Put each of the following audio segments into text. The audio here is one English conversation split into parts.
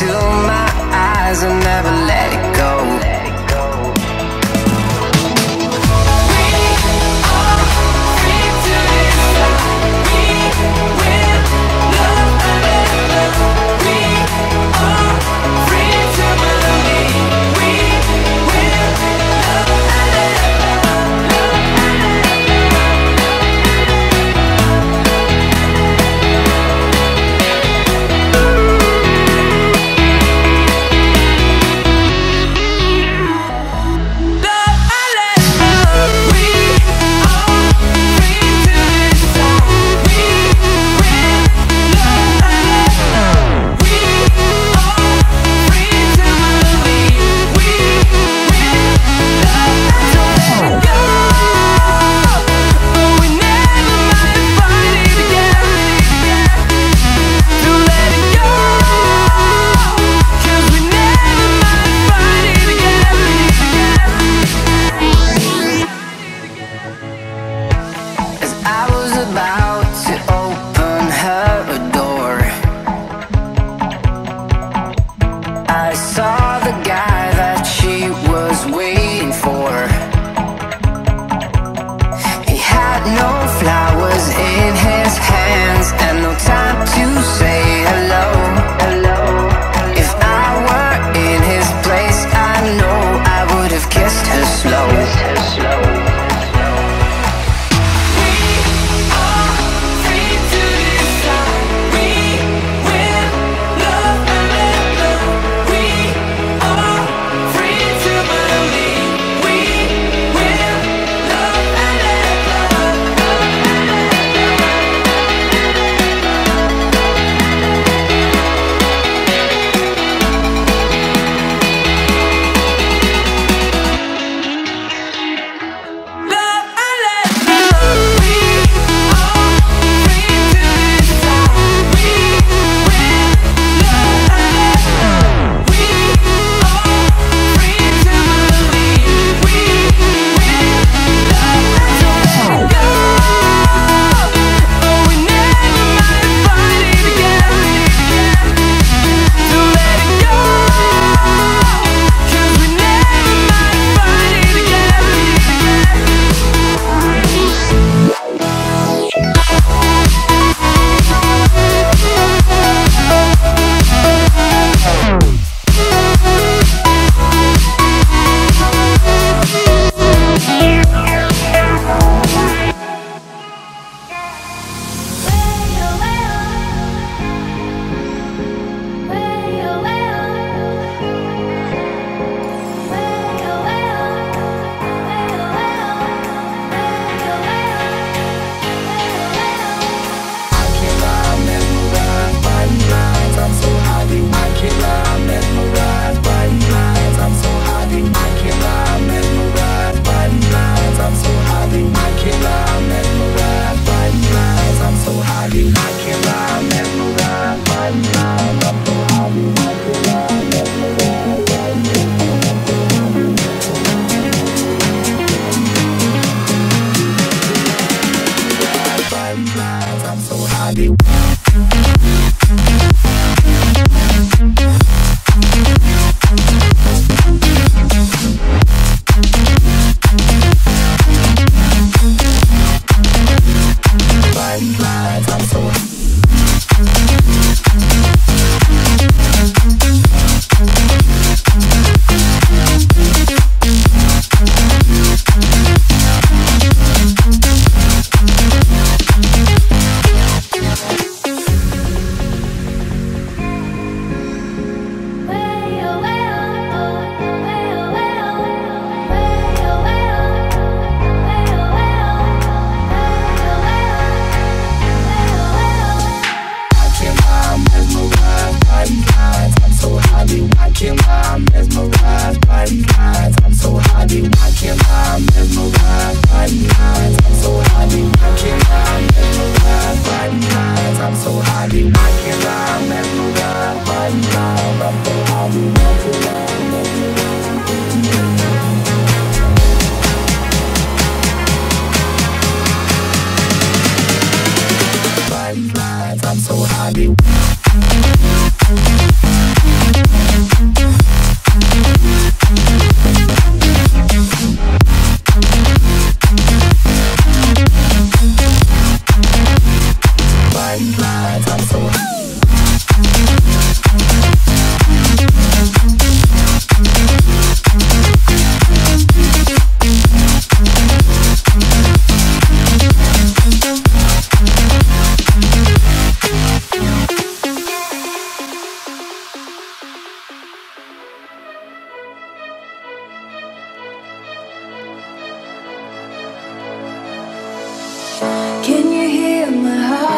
Into my eyes and never let it go. I'm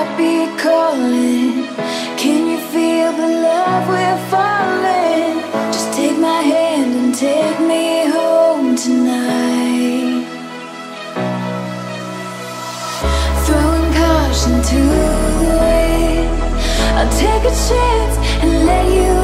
I'll be calling. Can you feel the love we're falling? Just take my hand and take me home tonight. Throwing caution to the wind. I'll take a chance and let you.